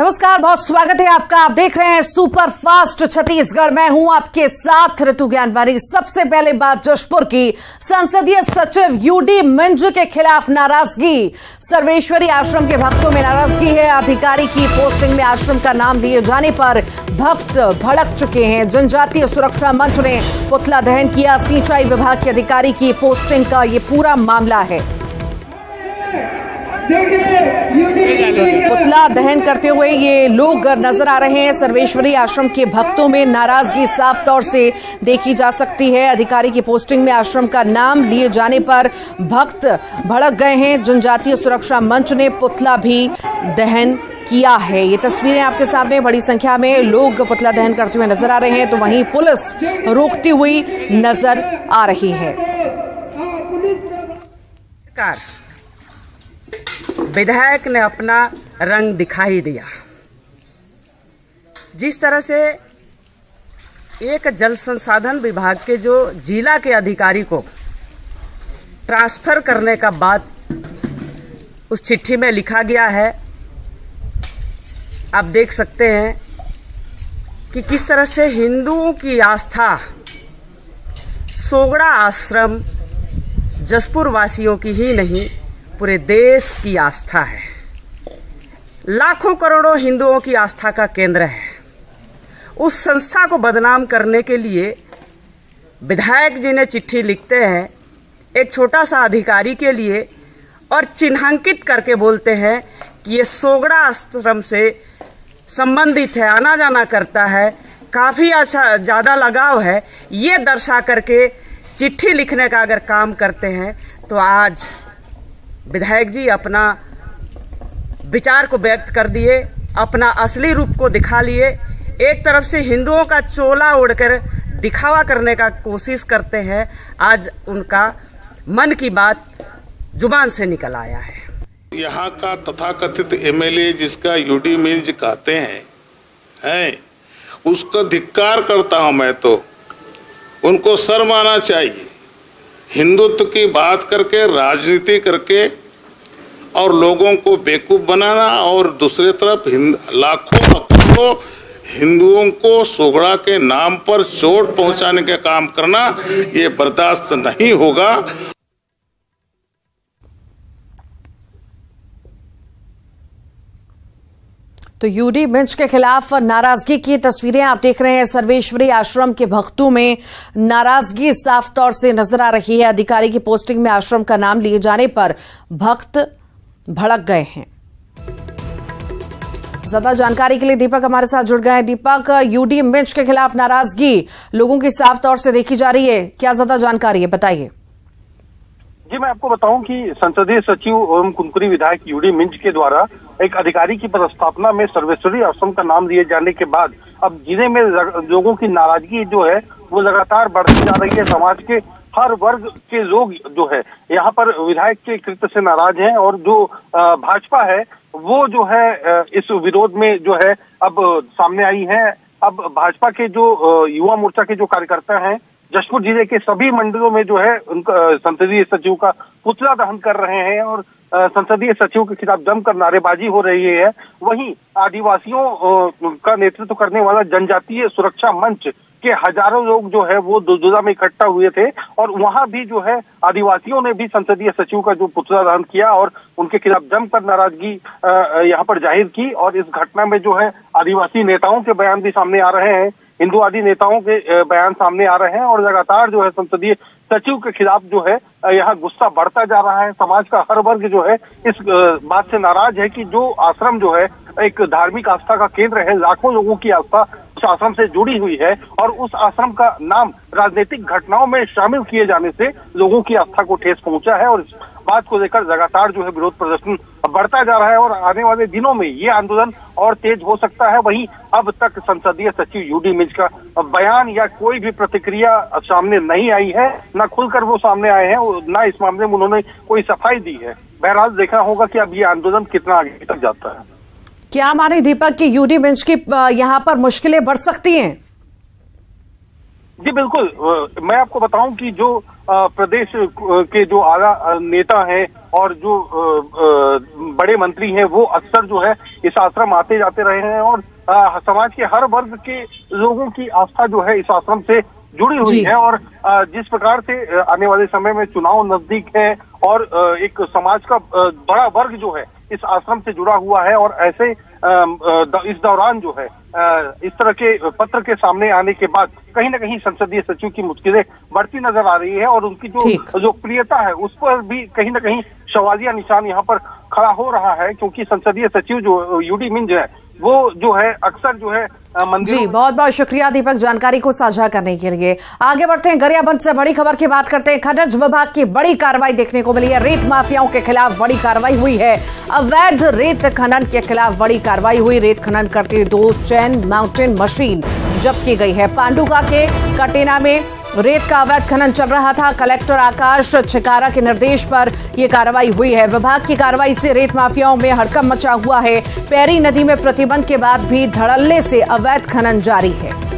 नमस्कार, बहुत स्वागत है आपका। आप देख रहे हैं सुपर फास्ट छत्तीसगढ़। मैं हूँ आपके साथ ऋतु ज्ञानवारी सबसे पहले बात जशपुर की। संसदीय सचिव यूडी मिंज के खिलाफ नाराज़गी। सर्वेश्वरी आश्रम के भक्तों में नाराज़गी है। अधिकारी की पोस्टिंग में आश्रम का नाम दिए जाने पर भक्त भड़क चुके हैं। जनजातीय सुरक्षा मंच ने पुतला दहन किया। सिंचाई विभाग के अधिकारी की पोस्टिंग का ये पूरा मामला है। पुतला दहन करते हुए ये लोग नज़र आ रहे हैं। सर्वेश्वरी आश्रम के भक्तों में नाराज़गी साफ़ तौर से देखी जा सकती है। अधिकारी की पोस्टिंग में आश्रम का नाम लिए जाने पर भक्त भड़क गए हैं। जनजातीय सुरक्षा मंच ने पुतला भी दहन किया है। ये तस्वीरें आपके सामने बड़ी संख्या में लोग पुतला दहन करते हुए नज़र आ रहे हैं। तो वहीं पुलिस रोकती हुई नज़र आ रही है। विधायक ने अपना रंग दिखाई दिया। जिस तरह से एक जल संसाधन विभाग के जो जिला के अधिकारी को ट्रांसफ़र करने का बात उस चिट्ठी में लिखा गया है, आप देख सकते हैं कि किस तरह से हिंदुओं की आस्था, सोगड़ा आश्रम जसपुर वासियों की ही नहीं पूरे देश की आस्था है। लाखों करोड़ों हिंदुओं की आस्था का केंद्र है। उस संस्था को बदनाम करने के लिए विधायक जी ने चिट्ठी लिखते हैं, एक छोटा सा अधिकारी के लिए, और चिन्हांकित करके बोलते हैं कि ये सोगड़ा आश्रम से संबंधित है आना जाना करता है। काफ़ी अच्छा ज़्यादा लगाव है। ये दर्शा करके चिट्ठी लिखने का अगर काम करते हैं तो आज विधायक जी अपना विचार को व्यक्त कर दिए, अपना असली रूप को दिखा लिए। एक तरफ़ से हिंदुओं का चोला उड़कर दिखावा करने का कोशिश करते हैं। आज उनका मन की बात ज़ुबान से निकल आया है। यहाँ का तथाकथित एमएलए जिसका यूडी मिर्ज कहते हैं हैं, उसका धिक्कार करता हूँ मैं तो। उनको शर्म आना चाहिए। हिंदुत्व की बात करके, राजनीति करके और लोगों को बेकूफ बनाना और दूसरी तरफ़ लाखों करोड़ों हिंदुओं को सोगड़ा के नाम पर चोट पहुँचाने का काम करना, ये बर्दाश्त नहीं होगा। तो यूडी मिंच के खिलाफ नाराज़गी की तस्वीरें आप देख रहे हैं। सर्वेश्वरी आश्रम के भक्तों में नाराज़गी साफ़ तौर से नज़र आ रही है। अधिकारी की पोस्टिंग में आश्रम का नाम लिए जाने पर भक्त भड़क गए हैं। ज़्यादा जानकारी के लिए दीपक हमारे साथ जुड़ गए हैं। दीपक यूडी मिंच के खिलाफ नाराज़गी लोगों की साफ़ तौर से देखी जा रही है। क्या ज़्यादा जानकारी है, बताइए। जी, मैं आपको बताऊँ कि संसदीय सचिव एवं कुनकुरी विधायक यूडी मिंज के द्वारा एक अधिकारी की पदस्थापना में सर्वेश्वरी आश्रम का नाम दिए जाने के बाद अब ज़िले में लोगों की नाराज़गी जो है, वो लगातार बढ़ती जा रही है। समाज के हर वर्ग के लोग जो है, यहाँ पर विधायक के कृत्य से नाराज़ हैं और जो भाजपा है, वो जो है इस विरोध में जो है, अब सामने आई है। अब भाजपा के जो युवा मोर्चा के जो कार्यकर्ता हैं, जशपुर ज़िले के सभी मंडलों में जो है, उनका संसदीय सचिव का पुतला दहन कर रहे हैं और संसदीय सचिव के खिलाफ जमकर नारेबाजी हो रही है। वहीं आदिवासियों का नेतृत्व करने वाला जनजातीय सुरक्षा मंच के हज़ारों लोग जो है वो दुलदुला में इकट्ठा हुए थे और वहाँ भी जो है आदिवासियों ने भी संसदीय सचिव का जो पुतला दहन किया और उनके खिलाफ जमकर नाराज़गी यहाँ पर ज़ाहिर की और इस घटना में जो है आदिवासी नेताओं के बयान भी सामने आ रहे हैं। हिंदुवादी नेताओं के बयान सामने आ रहे हैं और लगातार जो है संसदीय सचिव के खिलाफ जो है यहाँ गुस्सा बढ़ता जा रहा है। समाज का हर वर्ग जो है इस बात से नाराज़ है कि जो आश्रम जो है एक धार्मिक आस्था का केंद्र है, लाखों लोगों की आस्था उस आश्रम से जुड़ी हुई है और उस आश्रम का नाम राजनीतिक घटनाओं में शामिल किए जाने से लोगों की आस्था को ठेस पहुँचा है और इस बात को लेकर लगातार जो है विरोध प्रदर्शन बढ़ता जा रहा है और आने वाले दिनों में ये आंदोलन और तेज हो सकता है। वहीं अब तक संसदीय सचिव यूडी मिज का बयान या कोई भी प्रतिक्रिया सामने नहीं आई है। न खुलकर वो सामने आए हैं न इस मामले में उन्होंने कोई सफ़ाई दी है। बहरहाल देखना होगा कि अब ये आंदोलन कितना आगे तक जाता है। क्या माने दीपक की यूडी बेंच की यहाँ पर मुश्किलें बढ़ सकती हैं? जी बिल्कुल। मैं आपको बताऊँ कि जो प्रदेश के जो आला नेता हैं और जो बड़े मंत्री हैं वो अक्सर जो है इस आश्रम आते जाते रहे हैं और समाज के हर वर्ग के लोगों की आस्था जो है इस आश्रम से जुड़ी हुई है और जिस प्रकार से आने वाले समय में चुनाव नज़दीक है और एक समाज का बड़ा वर्ग जो है इस आश्रम से जुड़ा हुआ है और ऐसे इस दौरान जो है इस तरह के पत्र के सामने आने के बाद कहीं ना कहीं संसदीय सचिव की मुश्किलें बढ़ती नज़र आ रही है और उनकी जो जो प्रियता है उस पर भी कहीं ना कहीं सवालिया निशान यहाँ पर खड़ा हो रहा है क्योंकि संसदीय सचिव जो यूडी मिंज है वो जो है अक्सर जो है जी बहुत बहुत शुक्रिया दीपक जानकारी को साझा करने के लिए। आगे बढ़ते हैं गरियाबंद से बड़ी खबर की बात करते हैं। खनिज विभाग की बड़ी कार्रवाई देखने को मिली है। रेत माफियाओं के खिलाफ बड़ी कार्रवाई हुई है। अवैध रेत खनन के खिलाफ बड़ी कार्रवाई हुई। रेत खनन करते दो चैन माउंटेन मशीन जब्त की गई है। पांडुका के कटेना में रेत का अवैध खनन चल रहा था। कलेक्टर आकाश छिकारा के निर्देश पर यह कार्रवाई हुई है। विभाग की कार्रवाई से रेत माफियाओं में हड़कम मचा हुआ है। पैरी नदी में प्रतिबंध के बाद भी धड़ल्ले से अवैध खनन जारी है।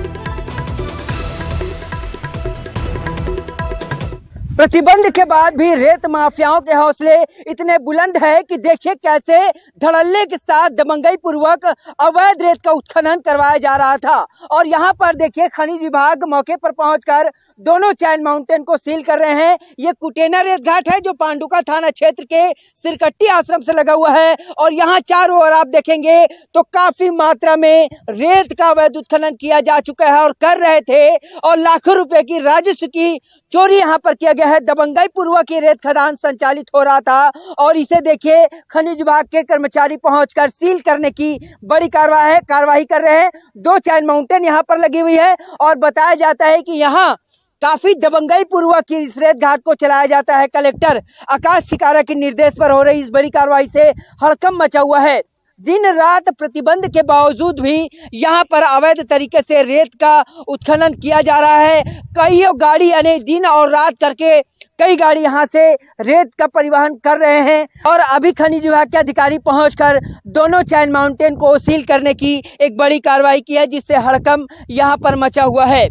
प्रतिबंध के बाद भी रेत माफियाओं के हौसले इतने बुलंद है कि देखिए कैसे धड़ल्ले के साथ दबंगई पूर्वक अवैध रेत का उत्खनन करवाया जा रहा था। और यहाँ पर देखिए खनिज विभाग मौके पर पहुंचकर दोनों चैन माउंटेन को सील कर रहे हैं। ये कुटेना रेत घाट है जो पांडुका थाना क्षेत्र के सिरकट्टी आश्रम से लगा हुआ है। और यहाँ चारों ओर आप देखेंगे तो काफ़ी मात्रा में रेत का अवैध उत्खनन किया जा चुका है और कर रहे थे। और लाखों रुपए की राजस्व की चोरी यहाँ पर किया गया दबंगई पूर्वक ये रेत खदान संचालित हो रहा था और इसे देखिए, खनिज विभाग के कर्मचारी पहुंचकर सील करने की बड़ी कार्रवाई है, कार्रवाई कर रहे हैं। दो चैन माउंटेन यहाँ पर लगी हुई है और बताया जाता है कि यहाँ काफ़ी दबंगई पूर्वक इस रेत घाट को चलाया जाता है। कलेक्टर आकाश शिकारा के निर्देश पर हो रही इस बड़ी कार्रवाई से हड़कम मचा हुआ है। दिन रात प्रतिबंध के बावजूद भी यहाँ पर अवैध तरीके से रेत का उत्खनन किया जा रहा है। कई गाड़ी यानी दिन और रात करके कई गाड़ी यहाँ से रेत का परिवहन कर रहे हैं और अभी खनिज विभाग के अधिकारी पहुंचकर दोनों चैन माउंटेन को सील करने की एक बड़ी कार्रवाई की है, जिससे हड़कम यहाँ पर मचा हुआ है।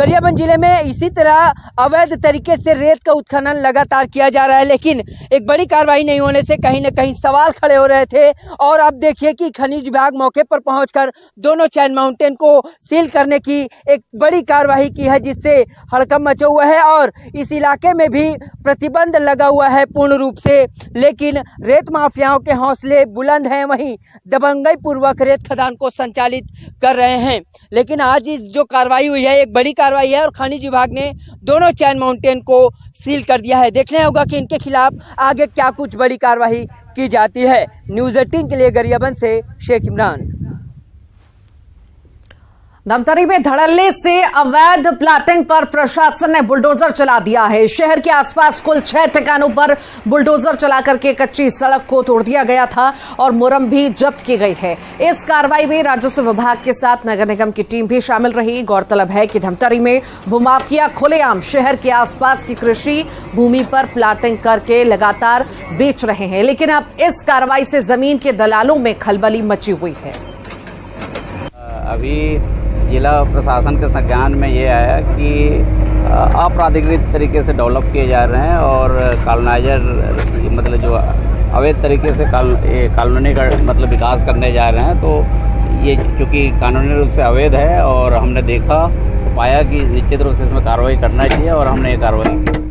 गरियाबंद ज़िले में इसी तरह अवैध तरीके से रेत का उत्खनन लगातार किया जा रहा है, लेकिन एक बड़ी कार्रवाई नहीं होने से कहीं न कहीं सवाल खड़े हो रहे थे। और अब देखिए कि खनिज विभाग मौके पर पहुंचकर दोनों चैन माउंटेन को सील करने की एक बड़ी कार्रवाई की है, जिससे हड़कम मचा हुआ है और इस इलाके में भी प्रतिबंध लगा हुआ है पूर्ण रूप से। लेकिन रेत माफियाओं के हौसले बुलंद हैं, वहीं दबंगई पूर्वक रेत खदान को संचालित कर रहे हैं। लेकिन आज इस जो कार्रवाई हुई है, एक बड़ी कार्रवाई है और खनिज विभाग ने दोनों चैन माउंटेन को सील कर दिया है। देखना होगा कि इनके खिलाफ आगे क्या कुछ बड़ी कार्रवाई की जाती है। न्यूज़ एटीन के लिए गरियाबंद से शेख इमरान। धमतरी में धड़ल्ले से अवैध प्लाटिंग पर प्रशासन ने बुलडोजर चला दिया है। शहर के आसपास कुल छह ठिकानों पर बुलडोजर चला करके कच्ची सड़क को तोड़ दिया गया था और मुरम भी जब्त की गई है। इस कार्रवाई में राजस्व विभाग के साथ नगर निगम की टीम भी शामिल रही। गौरतलब है कि धमतरी में भूमाफिया खुलेआम। शहर के आसपास की कृषि भूमि पर प्लाटिंग करके लगातार बेच रहे हैं। लेकिन अब इस कार्रवाई से ज़मीन के दलालों में खलबली मची हुई है। अभी जिला प्रशासन के संज्ञान में ये आया कि अपराधिकृत तरीके से डेवलप किए जा रहे हैं और कॉलोनाइजर मतलब जो अवैध तरीके से काल कॉलोनी का मतलब विकास करने जा रहे हैं तो ये चूँकि कानूनी रूप से अवैध है और हमने देखा तो पाया कि निश्चित रूप से इसमें कार्रवाई करना चाहिए और हमने ये कार्रवाई की।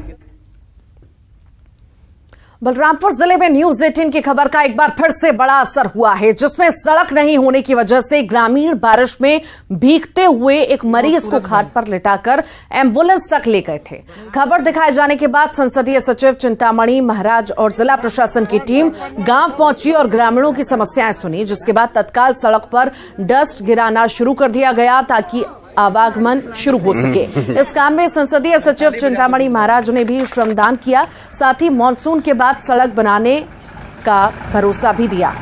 बलरामपुर ज़िले में न्यूज़ 18 की खबर का एक बार फिर से बड़ा असर हुआ है, जिसमें सड़क नहीं होने की वजह से ग्रामीण बारिश में भीगते हुए एक मरीज़ को घाट पर लिटाकर एंबुलेंस तक ले गए थे। खबर दिखाए जाने के बाद संसदीय सचिव चिंतामणि महाराज और जिला प्रशासन की टीम गाँव पहुँची और ग्रामीणों की समस्याएँ सुनी, जिसके बाद तत्काल सड़क पर डस्ट गिराना शुरू कर दिया गया ताकि आवागमन शुरू हो सके। इस काम में संसदीय सचिव चिंतामणि महाराज ने भी श्रमदान किया। साथ ही मानसून के बाद सड़क बनाने का भरोसा भी दिया।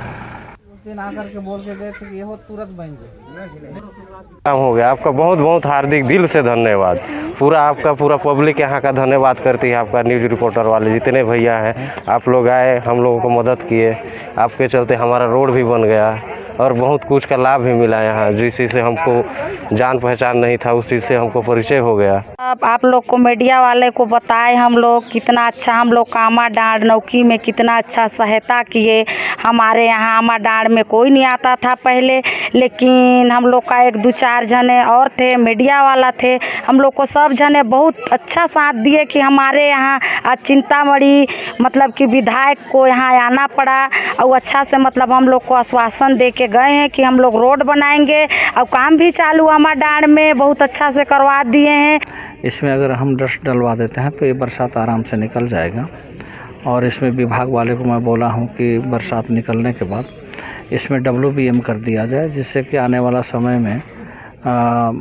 काम हो गया। आपका बहुत बहुत हार्दिक दिल से धन्यवाद। पूरा आपका पूरा पब्लिक यहाँ का धन्यवाद करती है। आपका न्यूज़ रिपोर्टर वाले जितने भैया हैं आप लोग आए हम लोगों को मदद किए। आपके चलते हमारा रोड भी बन गया। और बहुत कुछ का लाभ भी मिला यहाँ। जिस से हमको जान पहचान नहीं था, उस से हमको परिचय हो गया। अब आप लोग को मीडिया वाले को बताए हम लोग कितना अच्छा हम लोग कामा डांड नौकी में कितना अच्छा सहायता किए। हमारे यहाँ आमा डांड में कोई नहीं आता था पहले, लेकिन हम लोग का एक दो चार जने और थे मीडिया वाला थे। हम लोग को सब जने बहुत अच्छा साथ दिए कि हमारे यहाँ आज चिंतामढ़ी मतलब कि विधायक को यहाँ आना पड़ा, और अच्छा से मतलब हम लोग को आश्वासन दे के गए हैं कि हम लोग रोड बनाएँगे। और काम भी चालू आमा डांड में बहुत अच्छा से करवा दिए हैं। इसमें अगर हम डस्ट डलवा देते हैं तो ये बरसात आराम से निकल जाएगा। और इसमें विभाग वाले को मैं बोला हूँ कि बरसात निकलने के बाद इसमें डब्ल्यू बी एम कर दिया जाए जिससे कि आने वाला समय में आ,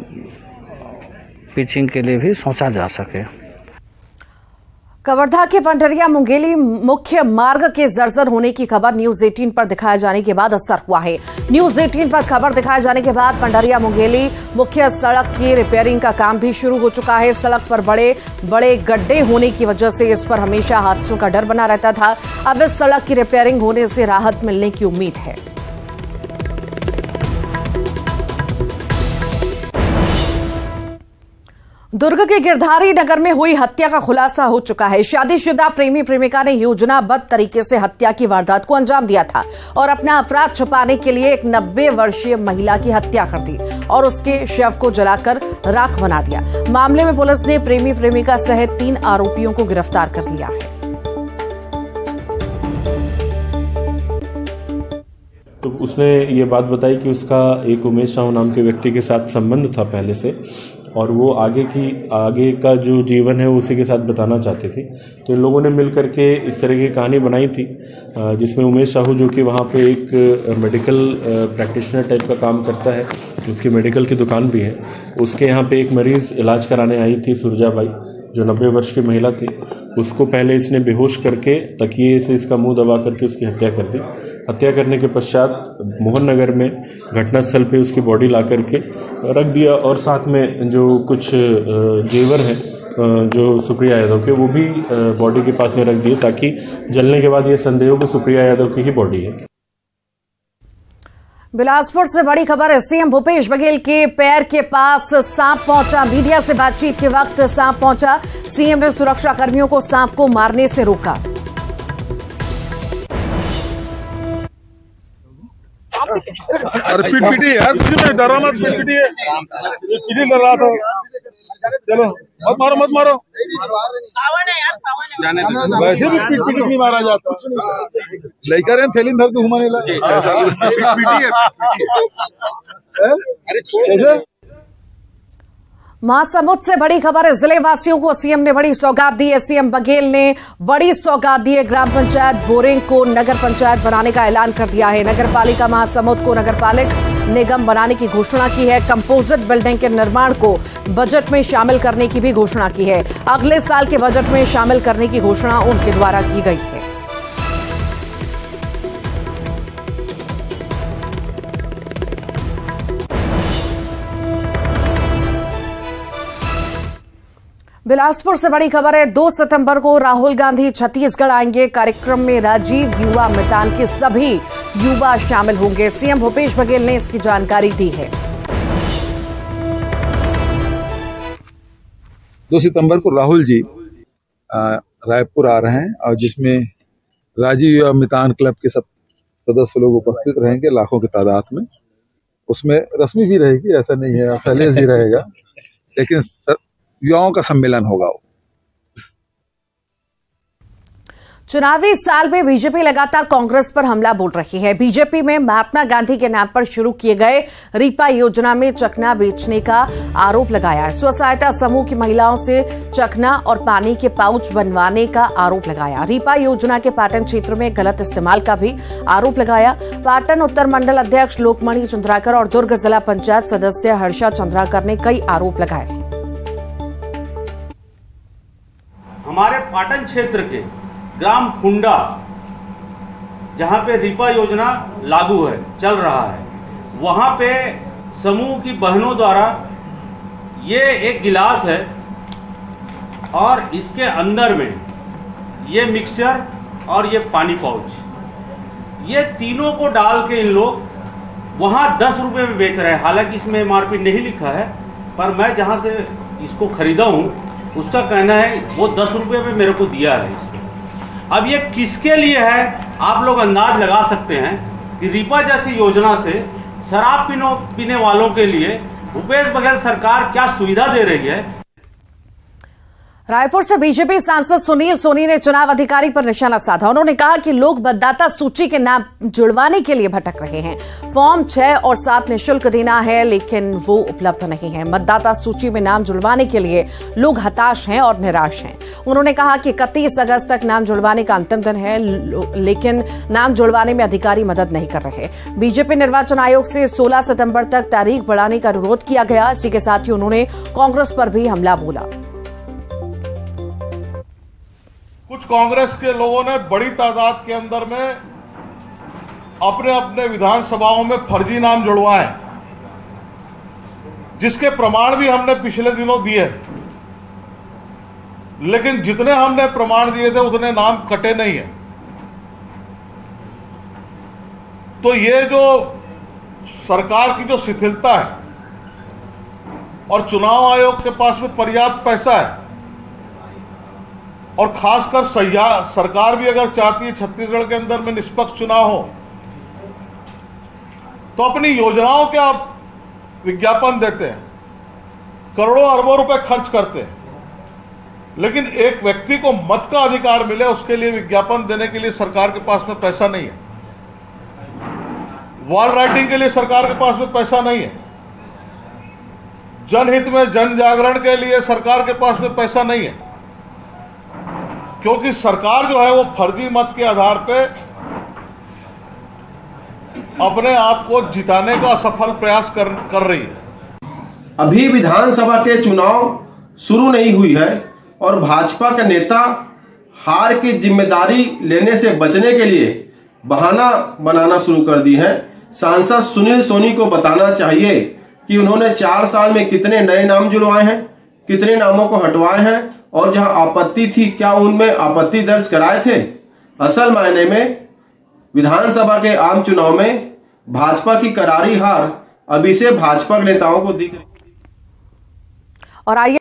पिचिंग के लिए भी सोचा जा सके। कवर्धा के पंडरिया मुंगेली मुख्य मार्ग के जर्जर होने की खबर न्यूज़ 18 पर दिखाए जाने के बाद असर हुआ है। न्यूज़ 18 पर खबर दिखाए जाने के बाद पंडरिया मुंगेली मुख्य सड़क की रिपेयरिंग का काम भी शुरू हो चुका है। सड़क पर बड़े बड़े गड्ढे होने की वजह से इस पर हमेशा हादसों का डर बना रहता था। अब इस सड़क की रिपेयरिंग होने से राहत मिलने की उम्मीद है। दुर्ग के गिरधारी नगर में हुई हत्या का खुलासा हो चुका है। शादीशुदा प्रेमी प्रेमिका ने योजनाबद्ध तरीके से हत्या की वारदात को अंजाम दिया था और अपना अपराध छुपाने के लिए एक नब्बे वर्षीय महिला की हत्या कर दी और उसके शव को जलाकर राख बना दिया। मामले में पुलिस ने प्रेमी प्रेमिका सहित तीन आरोपियों को गिरफ़्तार कर लिया है। तो उसने ये बात बताई कि उसका एक उमेश साहू नाम के व्यक्ति के साथ संबंध था पहले से। और वो आगे की, आगे का जो जीवन है उसी के साथ बताना चाहते थे। तो इन लोगों ने मिल करके इस तरह की कहानी बनाई थी जिसमें उमेश साहू जो कि वहाँ पे एक मेडिकल प्रैक्टिशनर टाइप का काम करता है उसकी मेडिकल की दुकान भी है। उसके यहाँ पे एक मरीज़ इलाज कराने आई थी सुरजाबाई जो नब्बे वर्ष की महिला थी। उसको पहले इसने बेहोश करके, तकिए से इसका मुँह दबा करके उसकी हत्या कर दी। हत्या करने के पश्चात मोहन नगर में घटनास्थल पे उसकी बॉडी ला करके रख दिया और साथ में जो कुछ जेवर हैं जो सुप्रिया यादव के, वो भी बॉडी के पास में रख दिए ताकि जलने के बाद ये संदेह हो कि सुप्रिया यादव की ही बॉडी है। बिलासपुर से बड़ी खबर है, सीएम भूपेश बघेल के पैर के पास सांप पहुँचा। मीडिया से बातचीत के वक्त सांप पहुँचा। सीएम ने सुरक्षा कर्मियों को सांप को मारने से रोका। अरे पीट पीटी यार कुछ नहीं डरा मत पीट पीटी है। पीटी डर रहा था। चलो मत मारो मत मारो। वैसे भी पीट पीटी नहीं मारा जाता लेकर हैं थैली धर के घुमाने लगा अरे महासमुंद से बड़ी खबर। है ज़िले वासियों को सीएम ने बड़ी सौगात दी है। सीएम बघेल ने बड़ी सौगात दी है। ग्राम पंचायत बोरिंग को नगर पंचायत बनाने का ऐलान कर दिया है। नगर पालिका महासमुद को नगर पालिक निगम बनाने की घोषणा की है। कंपोजिट बिल्डिंग के निर्माण को बजट में शामिल करने की भी घोषणा की है। अगले साल के बजट में शामिल करने की घोषणा उनके द्वारा की गई है। बिलासपुर से बड़ी खबर है, दो सितंबर को राहुल गांधी छत्तीसगढ़ आएँगे। कार्यक्रम में राजीव युवा मितान के सभी युवा शामिल होंगे। सीएम भूपेश बघेल ने इसकी जानकारी दी है। दो सितंबर को राहुल जी रायपुर आ रहे हैं और जिसमें राजीव युवा मितान क्लब के सब सदस्य लोग उपस्थित रहेंगे लाखों की तादाद में। उसमें रश्मि भी रहेगी, ऐसा नहीं है शैलेश भी रहेगा। लेकिन युवाओं का सम्मेलन होगा चुनावी साल में बीजेपी लगातार कांग्रेस पर हमला बोल रही है। बीजेपी में महात्मा गांधी के नाम पर शुरू किए गए रीपा योजना में चकना बेचने का आरोप लगाया है। स्व सहायता समूह की महिलाओं से चकना और पानी के पाउच बनवाने का आरोप लगाया। रीपा योजना के पाटन क्षेत्र में गलत इस्तेमाल का भी आरोप लगाया। पाटन उत्तर मंडल अध्यक्ष लोकमणि चंद्राकर और दुर्ग जिला पंचायत सदस्य हर्षा चंद्राकर ने कई आरोप लगाए पाटन क्षेत्र के ग्राम फुंडा जहाँ पे दीपा योजना लागू है, चल रहा है, वहाँ पे समूह की बहनों द्वारा ये एक गिलास है और इसके अंदर में ये मिक्सचर और ये पानी पाउच। ये तीनों को डाल के इन लोग वहाँ दस रुपए में बेच रहे हैं। हालाँकि इसमें एमआरपी नहीं लिखा है, पर मैं जहाँ से इसको खरीदा हूँ उसका कहना है, वो दस रुपये में मेरे को दिया है अब ये किसके लिए है? आप लोग अंदाज लगा सकते हैं कि रीपा जैसी योजना से शराब पीने वालों के लिए भूपेश बघेल सरकार क्या सुविधा दे रही है? रायपुर से बीजेपी सांसद सुनील सोनी ने चुनाव अधिकारी पर निशाना साधा। उन्होंने कहा कि लोग मतदाता सूची के नाम जुड़वाने के लिए भटक रहे हैं। फॉर्म छह और सात निःशुल्क देना है, लेकिन वो उपलब्ध नहीं है। मतदाता सूची में नाम जुड़वाने के लिए लोग हताश हैं और निराश हैं। उन्होंने कहा कि इकतीस अगस्त तक नाम जुड़वाने का अंतिम दिन है लेकिन नाम जुड़वाने में अधिकारी मदद नहीं कर रहे। बीजेपी निर्वाचन आयोग से 16 सितंबर तक तारीख बढ़ाने का अनुरोध किया गया। इसी के साथ ही उन्होंने कांग्रेस पर भी हमला बोला। कुछ कांग्रेस के लोगों ने बड़ी तादाद के अंदर में अपने अपने विधानसभाओं में फर्जी नाम जुड़वाए जिसके प्रमाण भी हमने पिछले दिनों दिए लेकिन जितने हमने प्रमाण दिए थे, उतने नाम कटे नहीं है। तो ये जो सरकार की जो शिथिलता है, और चुनाव आयोग के पास में पर्याप्त पैसा है और खासकर सरकार भी अगर चाहती है छत्तीसगढ़ के अंदर में निष्पक्ष चुनाव हो तो अपनी योजनाओं के आप विज्ञापन देते हैं, करोड़ों अरबों रुपए खर्च करते हैं, लेकिन एक व्यक्ति को मत का अधिकार मिले उसके लिए विज्ञापन देने के लिए सरकार के पास में पैसा नहीं है। वॉल राइटिंग के लिए सरकार के पास में पैसा नहीं है। जनहित में जन जागरण के लिए सरकार के पास में पैसा नहीं है। क्योंकि सरकार जो है वो फर्जी मत के आधार पे अपने आप को जिताने का सफल प्रयास कर कर रही है। अभी विधानसभा के चुनाव शुरू नहीं हुई है और भाजपा के नेता हार की ज़िम्मेदारी लेने से बचने के लिए बहाना बनाना शुरू कर दी है। सांसद सुनील सोनी को बताना चाहिए कि उन्होंने चार साल में कितने नए नाम जुड़वाए हैं। कितने नामों को हटवाए हैं और जहाँ आपत्ति थी, क्या उनमें आपत्ति दर्ज कराए थे? असल मायने में विधानसभा के आम चुनाव में भाजपा की करारी हार अभी से भाजपा नेताओं को दिख रही और आइए